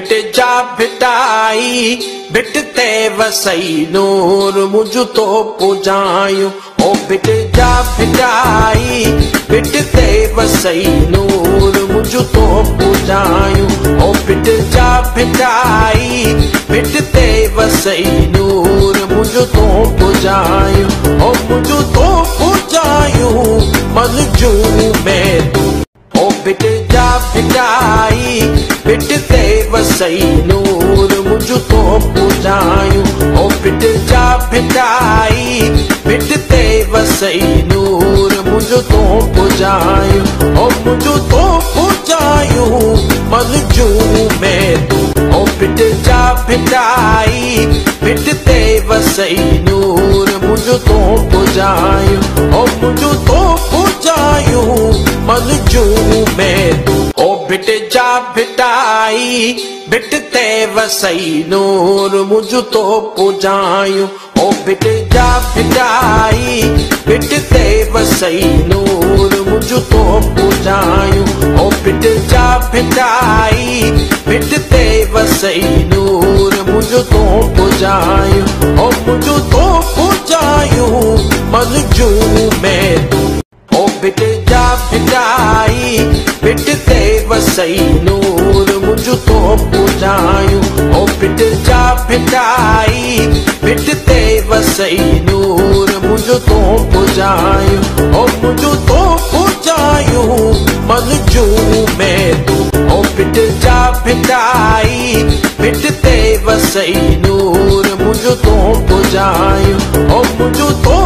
Bit जा बिटाई bit ते वसई नूर मुझ तो पुजायूं। ओ बिट जा बिटाई बिट ते वसई नूर मुझ तो पुजायूं। ओ बिट जा बिटाई बिट ते वसई नूर मुझ तो पुजायूं। ओ मुझ तो पुजायूं बिट जा बिटाई ते वसई नूर मुझ तो पुजायूं ओ बिट जा बिटाई बिट ते वसई नूर मुझ तो पुजायूं ओ मुझ तो पुजायूं मन जू में तू। ओ बिट जा बिटाई बिट ते वसई नूर मुझ तो पुजायूं ओ मुझ बिट जा बिटाई बिट ते वसई नूर मुझ तो पुजायूं। ओ बिट जा बिटाई बिट ते वसई नूर मुझ तो पुजायूं। ओ बिट जा बिटाई बिट ते वसई नूर मुझ तो पुजायूं। ओ मुझ तो जा बिटाई बिट ते वसई नूर मुझ तो पुजायूं। ओ बिट जा बिटाई बिट ते वसई नूर मुझ तो पुजायूं। ओ मुझ तो पुजायूं मन जू में तू। ओ बिट जा बिटाई बिट ते वसई नूर मुझ तो पुजायूं। ओ मुझ तो